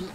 Good.